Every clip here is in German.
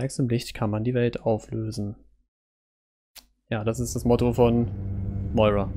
Stärkst im Licht kann man die Welt auflösen. Ja, das ist das Motto von Moira.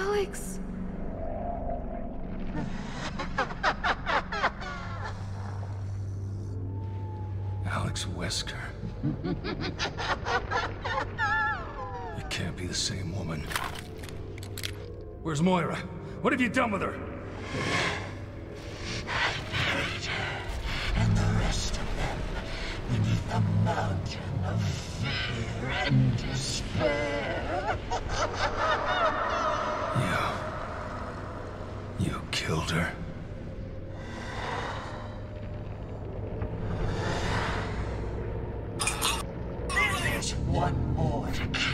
Alex. Alex Wesker. it can't be the same woman. Where's Moira? What have you done with her? One more to kill.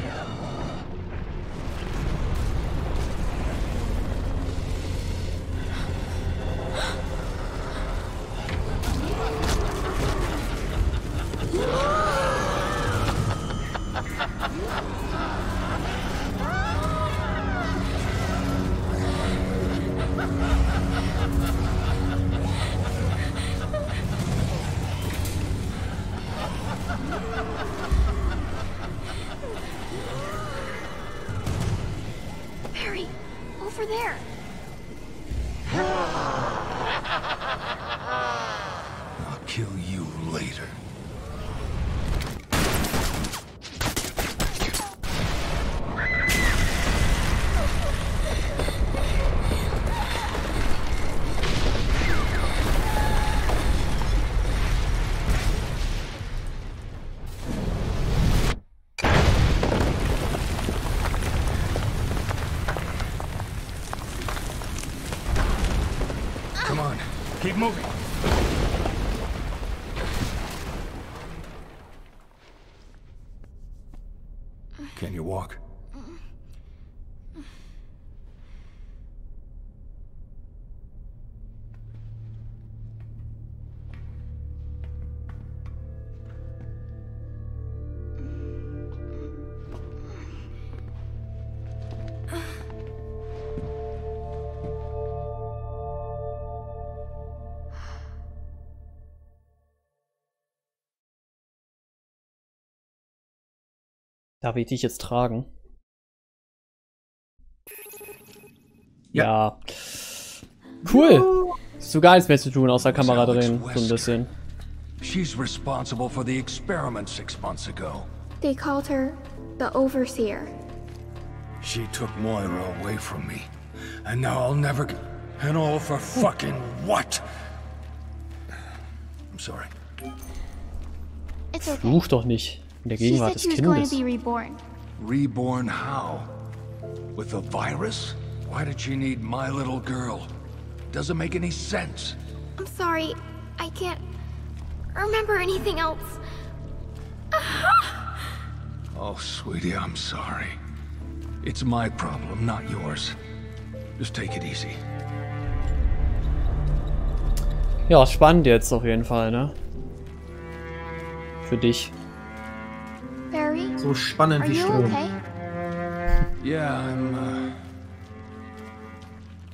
Kill you later. Come on, keep moving. Darf ich dich jetzt tragen? Ja. Cool. Hast du gar nichts mehr zu tun, außer Kamera drehen. So ein bisschen. She's responsible for the experiment six months ago. They called her the Overseer. She took Moira away from me. And now I'll never get... And all for fucking what? I'm sorry. It's okay. Fluch doch nicht. In der She Gegenwart said des she was going to Kindes. be reborn. Reborn how? With a virus? Why did she need my little girl? Doesn't make any sense. I'm sorry. I can't remember anything else. Oh, sweetie, I'm sorry. It's my problem, not yours. Just take it easy. Ja, spannend jetzt auf jeden Fall, ne? Für dich. Barry, So spannend are wie you Strom. okay? Yeah, I'm, uh...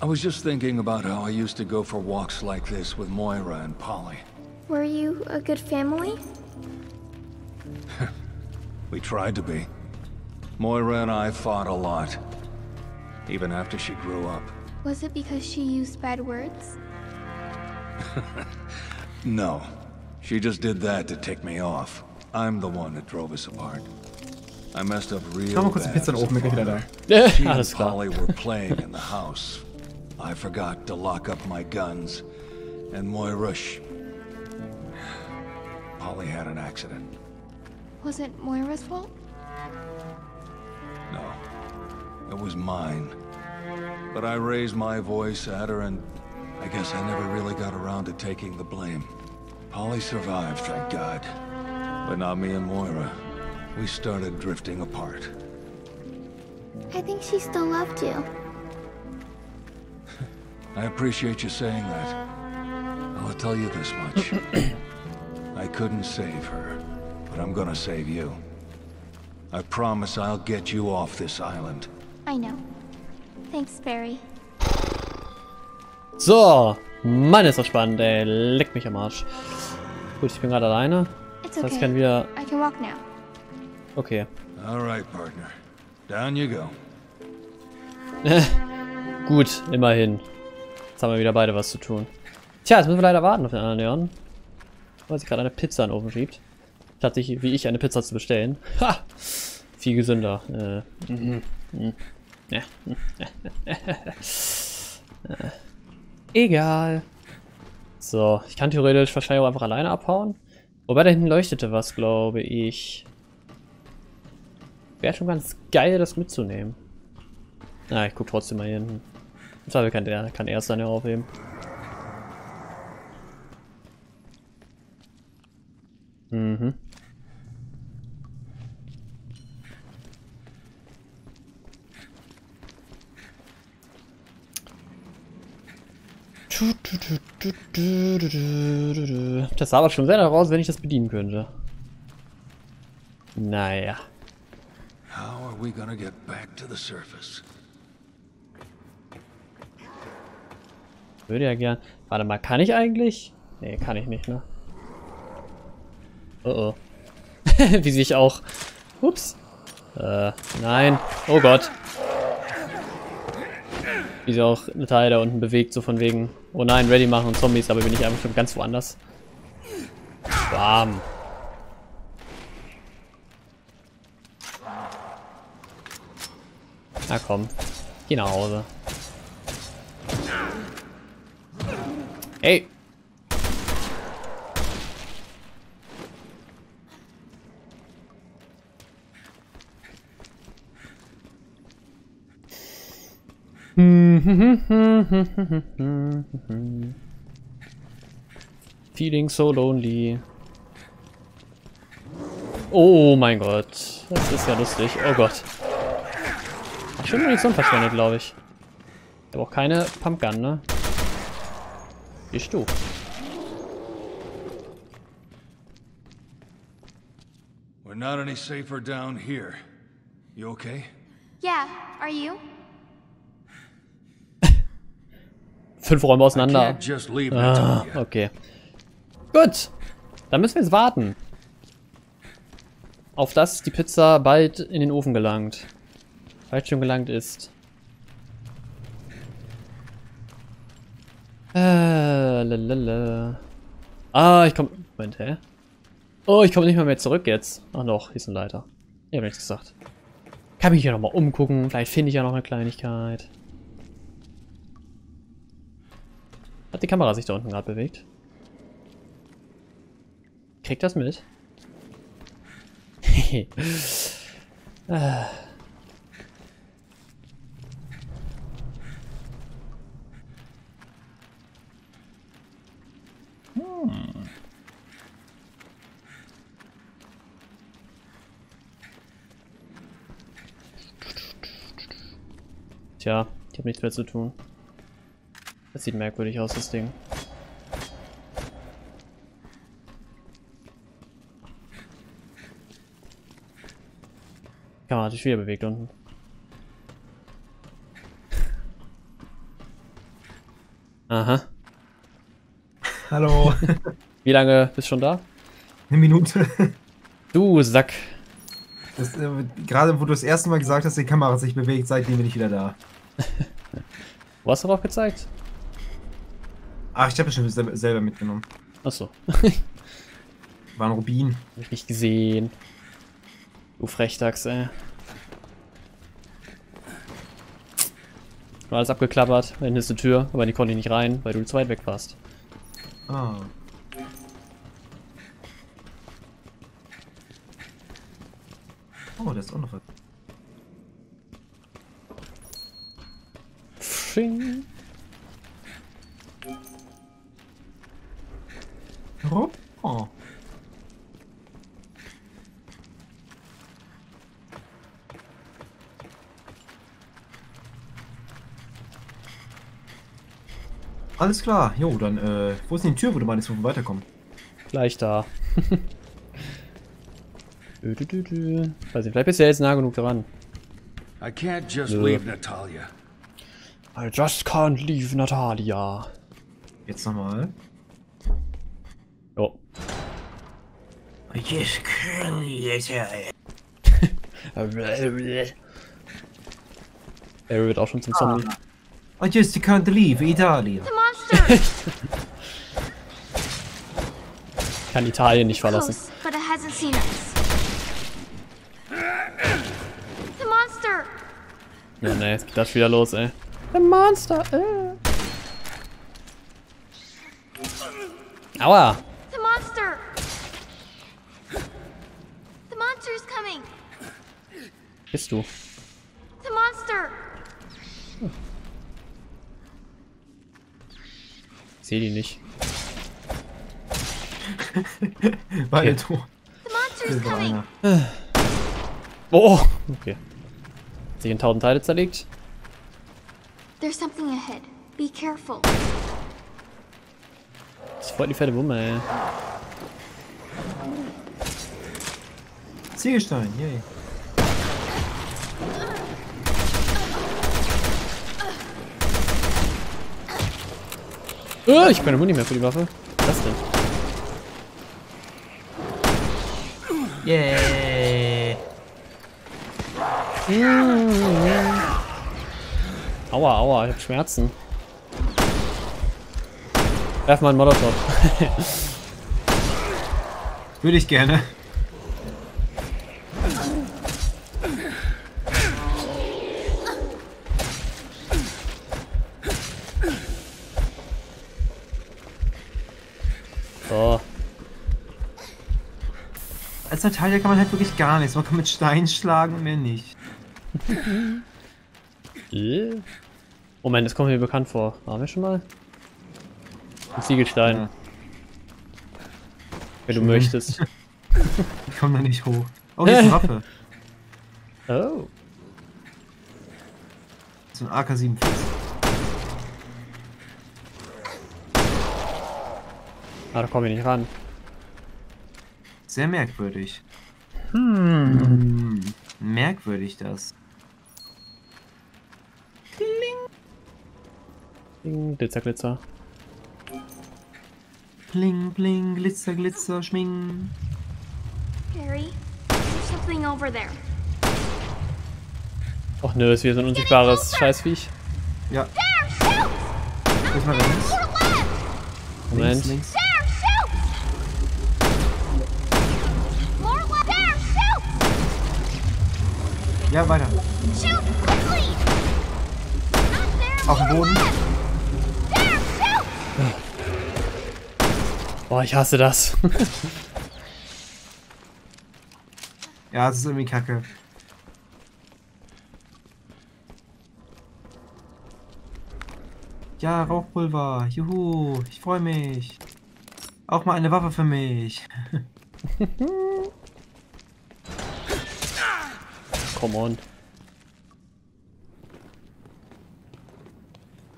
I was just thinking about how I used to go for walks like this with Moira and Polly. Were you a good family? We tried to be. Moira and I fought a lot. Even after she grew up. Was it because she used bad words? No. She just did that to tick me off. I'm the one that drove us apart. I messed up real Mach mal kurz die bad Pizza in den as a Ofen, bin gleich wieder father. da. She and Alles klar. Polly were playing in the house. I forgot to lock up my guns. And Moira, sh- Polly had an accident. Was it Moira's fault? No. It was mine. but I raised my voice at her and I guess I never really got around to taking the blame. Polly survived, thank God. But not me and Moira. We started drifting apart. I think she still loved you. I appreciate you saying that. I'll tell you this much. I couldn't save her, but I'm gonna save you. I promise I'll get you off this island. I know. Thanks, Barry. So, Mann, ist das spannend, ey. Leck mich am Arsch. Gut, ich bin gerade alleine. It's Das heißt, ich okay. kann wieder... I can walk now. Okay. All right, partner. Down you go. Gut, immerhin. Jetzt haben wir wieder beide was zu tun. Tja, jetzt müssen wir leider warten auf den anderen Leon. Weil sich gerade eine Pizza in den Ofen schiebt. Statt sich, wie ich, eine Pizza zu bestellen. Ha! Viel gesünder. Äh, mhm, mhm. Ja. Äh, Egal. So, ich kann theoretisch wahrscheinlich auch einfach alleine abhauen. Wobei da hinten leuchtete was, glaube ich. Wäre schon ganz geil, das mitzunehmen. Na, ich guck trotzdem mal hier hinten. Im Zweifel kann der, kann er es dann ja aufheben. Mhm. Das sah aber schon sehr daraus, wenn ich das bedienen könnte. Naja. We gonna get back to the surface? Würde ja gern. Warte mal, kann ich eigentlich? Nee, kann ich nicht, ne? Oh oh. Wie sich auch. Ups. Äh, nein. Oh Gott. Wie sich auch eine Teil da unten bewegt, so von wegen. Oh nein, ready machen und Zombies, aber bin ich einfach schon ganz woanders. Bam. Na komm. Geh nach Hause. Hey. Feeling so lonely. Oh mein Gott. Das ist ja lustig. Oh Gott. Hab schon Munition verschwendet, glaube ich. Ich habe auch keine Pumpgun, ne? Bist du? We're not any safer down here. You okay? Yeah, are you? Fünf Räume auseinander. Ah, okay. Gut. Dann müssen wir jetzt warten. Auf dass die Pizza bald in den Ofen gelangt. Schon gelangt ist. Äh, lalala. Ah, ich komm. Moment, hä? Oh, ich komme nicht mehr, mehr zurück jetzt. Ach doch, hier ist ein Leiter. Ich hab nichts gesagt. Kann mich hier nochmal umgucken. Vielleicht finde ich ja noch eine Kleinigkeit. Hat die Kamera sich da unten gerade bewegt? Kriegt das mit? Ah. Tja, ich habe nichts mehr zu tun. Das sieht merkwürdig aus, das Ding. Kamera hat sich wieder bewegt unten. Aha. Hallo. Wie lange bist du schon da? Eine Minute. Du Sack. Das, äh, gerade wo du das erste Mal gesagt hast, die Kamera hat sich bewegt, seitdem bin ich wieder da. Wo hast du drauf gezeigt? Ach, ich habe es schon sel- selber mitgenommen. Achso. War ein Rubin. Hab ich nicht gesehen. Du Frechdachs, ey. Schon alles abgeklappert. Hinten ist eine Tür, aber die konnte ich nicht rein, weil du zu weit weg warst. Ah. Oh, da ist auch noch was. Sching. Oh. oh. Alles klar. Jo, dann, äh, wo ist denn die Tür, wo du meinst, wo wir weiterkommen? Gleich da. Dü, dü, dü, dü. Weiß nicht, vielleicht bist du ja jetzt nah genug dran. I can't just leave Natalia. I just can't leave Natalia. Jetzt nochmal. Jo. Yes, yes, Er wird auch schon zum Zombie. I just can't leave Italia. The monster! Kann Italien nicht verlassen. Close, but it hasn't seen us. The monster! Ja, ne, jetzt geht das wieder los, ey. The Monster, äh. Aua. The monster! The monster is coming! Bist du? The monster! Ich seh die nicht. Beide Okay. tot. The monster is coming! Oh, okay. Hat sich in tausend Teile zerlegt. There's something ahead. Be careful. Das ist voll die fette Wumme, ey. Ziegelstein, yay. Oh, ich habe keine Muni mehr für die Waffe. Was denn? Yeah. Aua, aua, ich hab Schmerzen. Werf mal einen Molotov. Würde ich gerne. So. Als Natalia kann man halt wirklich gar nichts. Man kann mit Stein schlagen und mehr nicht. Äh. Moment, das kommt mir bekannt vor. Waren wir schon mal? Ein Ziegelstein. Ja. Wenn du Schön. möchtest. Ich komme da nicht hoch. Oh, hier ist eine Waffe. Oh. So ein AK-47. Ah, da komme ich nicht ran. Sehr merkwürdig. Hm. Merkwürdig das. Ding, Glitzer, Glitzer. Bling, bling, glitzer, glitzer, schming. Gary, there's something over there. Och nö, ist wieder so ein unsichtbares Scheißviech. Ja, muss mal links. Moment. Links, links. Ja, weiter. Auf dem Boden. Boah, ich hasse das. Ja, es ist irgendwie kacke. Ja, Rauchpulver. Juhu, ich freue mich. Auch mal eine Waffe für mich. Come on.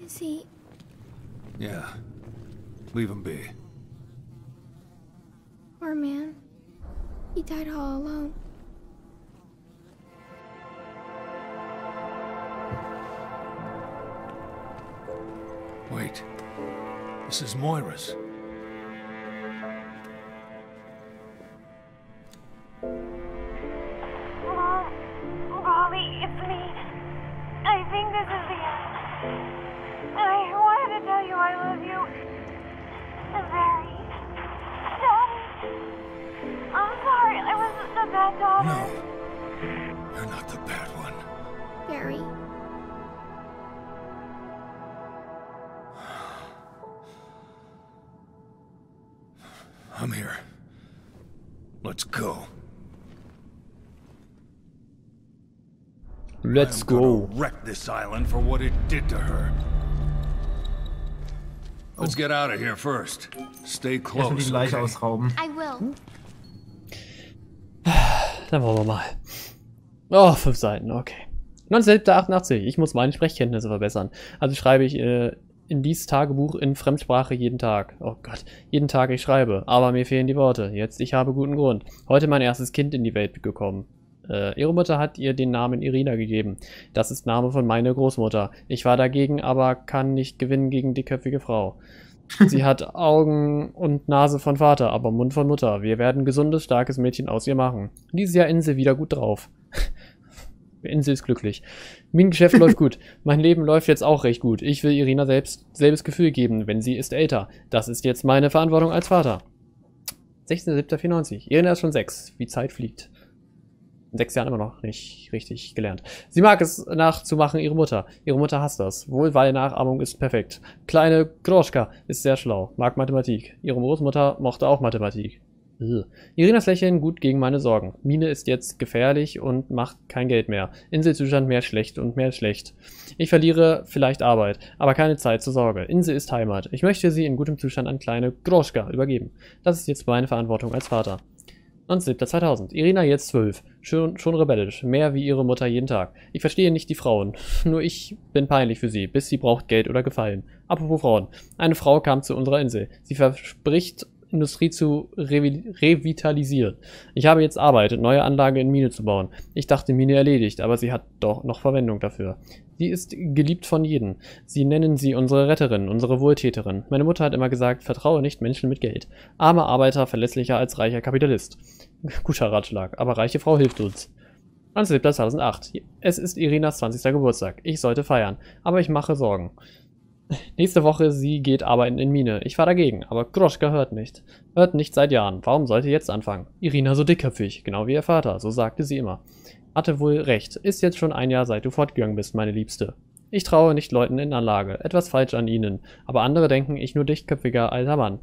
Is he... Yeah. Leave him be. Poor man. He died all alone. Wait. This is Moira's. I'm here. Let's go. Let's go. Wreck this island for what it did to her. Let's get out of here first. Stay die close. Leiche okay? ausrauben. I will. Dann wollen wir mal. Oh, fünf Seiten, okay. 1988. Ich muss meine Sprechkenntnisse verbessern. Also schreibe ich äh, in dieses Tagebuch in Fremdsprache jeden Tag. Oh Gott, jeden Tag ich schreibe, aber mir fehlen die Worte. Jetzt, ich habe guten Grund. Heute mein erstes Kind in die Welt gekommen. Äh, ihre Mutter hat ihr den Namen Irina gegeben. Das ist Name von meiner Großmutter. Ich war dagegen, aber kann nicht gewinnen gegen die köpfige Frau. Sie hat Augen und Nase von Vater, aber Mund von Mutter. Wir werden gesundes, starkes Mädchen aus ihr machen. Dieses Jahr Insel wieder gut drauf. Insel ist glücklich. Mein Geschäft läuft gut. Mein Leben läuft jetzt auch recht gut. Ich will Irina selbst selbes Gefühl geben, wenn sie ist älter. Das ist jetzt meine Verantwortung als Vater. 16.07.94. Irina ist schon sechs. Wie Zeit fliegt. In sechs Jahren immer noch nicht richtig gelernt. Sie mag es nachzumachen, ihre Mutter. Ihre Mutter hasst das. Wohl, weil Nachahmung ist perfekt. Kleine Groschka ist sehr schlau, mag Mathematik. Ihre Großmutter mochte auch Mathematik. Ugh. Irinas Lächeln gut gegen meine Sorgen. Mine ist jetzt gefährlich und macht kein Geld mehr. Inselzustand mehr schlecht und mehr schlecht. Ich verliere vielleicht Arbeit, aber keine Zeit zur Sorge. Insel ist Heimat. Ich möchte sie in gutem Zustand an kleine Groschka übergeben. Das ist jetzt meine Verantwortung als Vater. 19.2000. Irina jetzt 12. Schon, schon rebellisch. Mehr wie ihre Mutter jeden Tag. Ich verstehe nicht die Frauen. Nur ich bin peinlich für sie, bis sie braucht Geld oder Gefallen. Apropos Frauen. Eine Frau kam zu unserer Insel. Sie verspricht, Industrie zu revi revitalisieren. Ich habe jetzt Arbeit, neue Anlage in Mine zu bauen. Ich dachte, Mine erledigt, aber sie hat doch noch Verwendung dafür. Sie ist geliebt von jedem. Sie nennen sie unsere Retterin, unsere Wohltäterin. Meine Mutter hat immer gesagt, vertraue nicht Menschen mit Geld. Armer Arbeiter verlässlicher als reicher Kapitalist. Guter Ratschlag, aber reiche Frau hilft uns. 2008. Es ist Irinas 20. Geburtstag. Ich sollte feiern, aber ich mache Sorgen. Nächste Woche, sie geht arbeiten in Mine. Ich war dagegen, aber Groschka hört nicht. Hört nicht seit Jahren. Warum sollte jetzt anfangen? Irina so dickköpfig, genau wie ihr Vater, so sagte sie immer. Hatte wohl recht. Ist jetzt schon ein Jahr, seit du fortgegangen bist, meine Liebste. Ich traue nicht Leuten in Anlage. Etwas falsch an ihnen. Aber andere denken, ich nur dichtköpfiger alter Mann.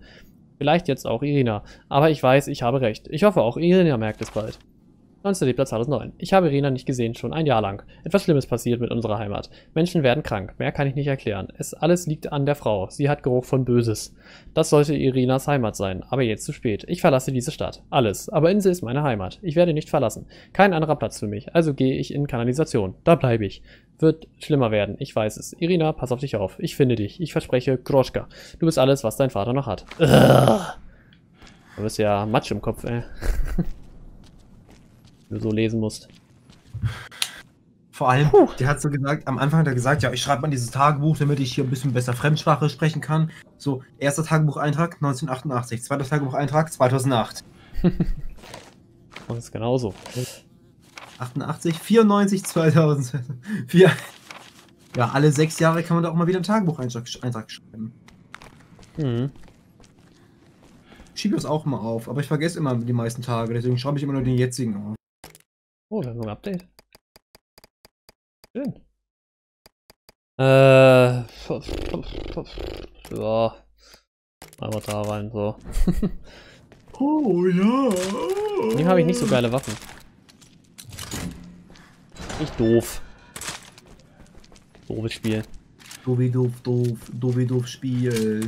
Vielleicht jetzt auch Irina. Aber ich weiß, ich habe recht. Ich hoffe auch Irina merkt es bald. 19.07.2009. Ich habe Irina nicht gesehen, schon ein Jahr lang. Etwas Schlimmes passiert mit unserer Heimat. Menschen werden krank. Mehr kann ich nicht erklären. Es alles liegt an der Frau. Sie hat Geruch von Böses. Das sollte Irinas Heimat sein. Aber jetzt zu spät. Ich verlasse diese Stadt. Alles. Aber Insel ist meine Heimat. Ich werde nicht verlassen. Kein anderer Platz für mich. Also gehe ich in Kanalisation. Da bleibe ich. Wird schlimmer werden. Ich weiß es. Irina, pass auf dich auf. Ich finde dich. Ich verspreche, Groschka. Du bist alles, was dein Vater noch hat. Ugh. Du bist ja Matsch im Kopf, ey. Du so lesen musst. Vor allem, der hat so gesagt, am Anfang hat er gesagt, ja, ich schreibe mal dieses Tagebuch, damit ich hier ein bisschen besser Fremdsprache sprechen kann. So, erster Tagebucheintrag 1988, zweiter Tagebucheintrag 2008. Das ist genauso. 88, 94, 2000. Vier. Ja, alle sechs Jahre kann man da auch mal wieder einen Tagebucheintrag Eintrag schreiben. Mhm. Ich schiebe das auch mal auf, aber ich vergesse immer die meisten Tage, deswegen schreibe ich immer nur den jetzigen auf. Oh, wir haben noch ein Update. Schön. Äh. Ja. Einmal da rein, so. Oh ja. Dem habe ich nicht so geile Waffen. Nicht doof. Doofes Spiel. Dobi doof, doof, dobi doof Spiel.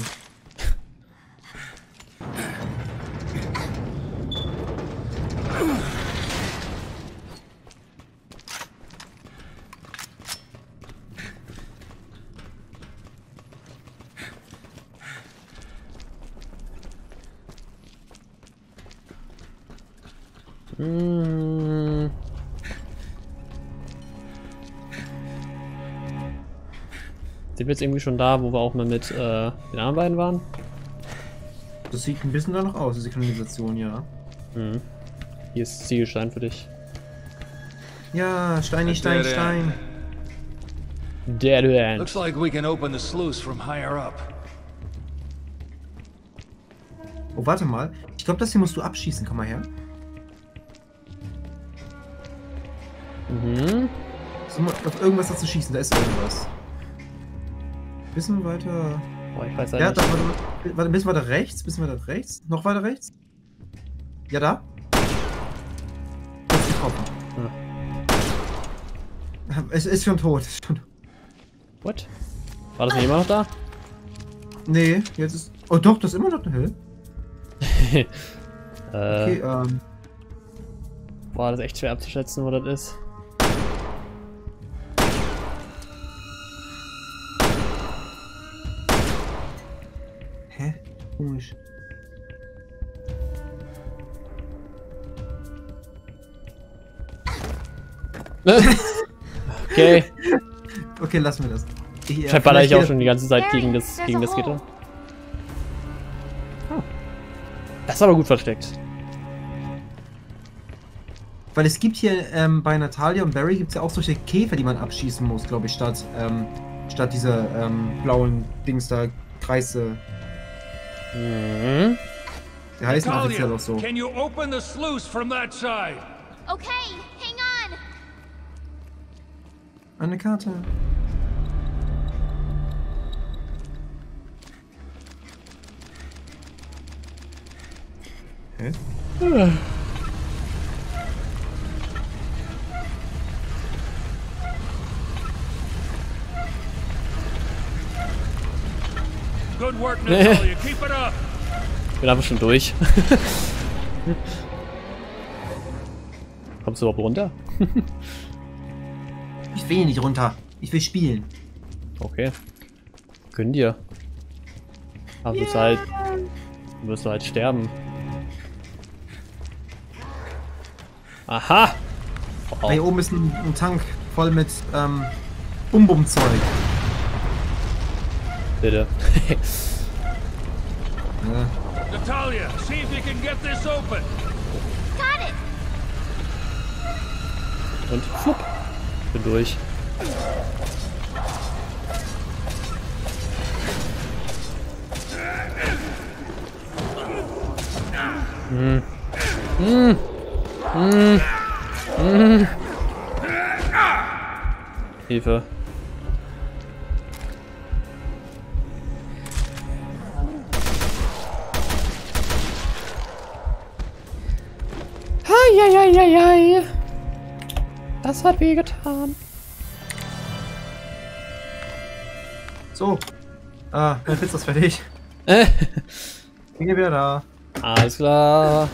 Mm. Sind wir jetzt irgendwie schon da, wo wir auch mal mit äh, den anderen beiden waren? Das sieht ein bisschen danach aus, diese Kanalisation, ja. Mhm. Hier ist Ziegelstein für dich. Ja, Steini, Stein. Stein. Dead End. Looks like we can open the sluice from higher up. Oh, warte mal. Ich glaube, das hier musst du abschießen. Komm mal her. Auf irgendwas dazu schießen. Da ist irgendwas. Bisschen weiter. Boah, ich weiß Ja, halt da, nicht. warte, warte, bisschen weiter rechts. Bisschen weiter rechts. Noch weiter rechts. Ja, da. Jetzt getroffen. Es ist schon tot. Ist schon... What? War das nicht immer noch da? Nee, jetzt ist. Oh doch, das ist immer noch eine Hä? äh, Okay, ähm. boah, das ist echt schwer abzuschätzen, wo das ist. Komisch. Okay. Okay, lassen wir das. Ich, äh, Vielleicht baller ich auch schon die ganze Zeit gegen das, gegen a das. Gitter. Das ist aber gut versteckt. Weil es gibt hier ähm, bei Natalia und Barry gibt es ja auch solche Käfer, die man abschießen muss, glaube ich, statt, ähm, statt dieser ähm, blauen Dings da, Kreise. Mhm. Die heißen offiziell auch so. can you open the sluice from that side? Okay, hang on. Eine Karte. Hä? Good work, Natalia. Keep it up. Bin einfach schon durch. Kommst du überhaupt runter? Ich will nicht runter. Ich will spielen. Okay. Gönn dir. Aber wirst du halt. Wirst du halt sterben. Aha! Da hier oben ist ein, ein Tank voll mit ähm, Bum-Bum-Zeug. Bitte. Natalia, see if you can get this open. Got it. Und flupp. Bin durch. Mm. Mm. Mm. Mm. Hilfe. Das hat weh getan. So. Ah, meine Pizza ist fertig. Äh. Bin wieder da. Alles klar.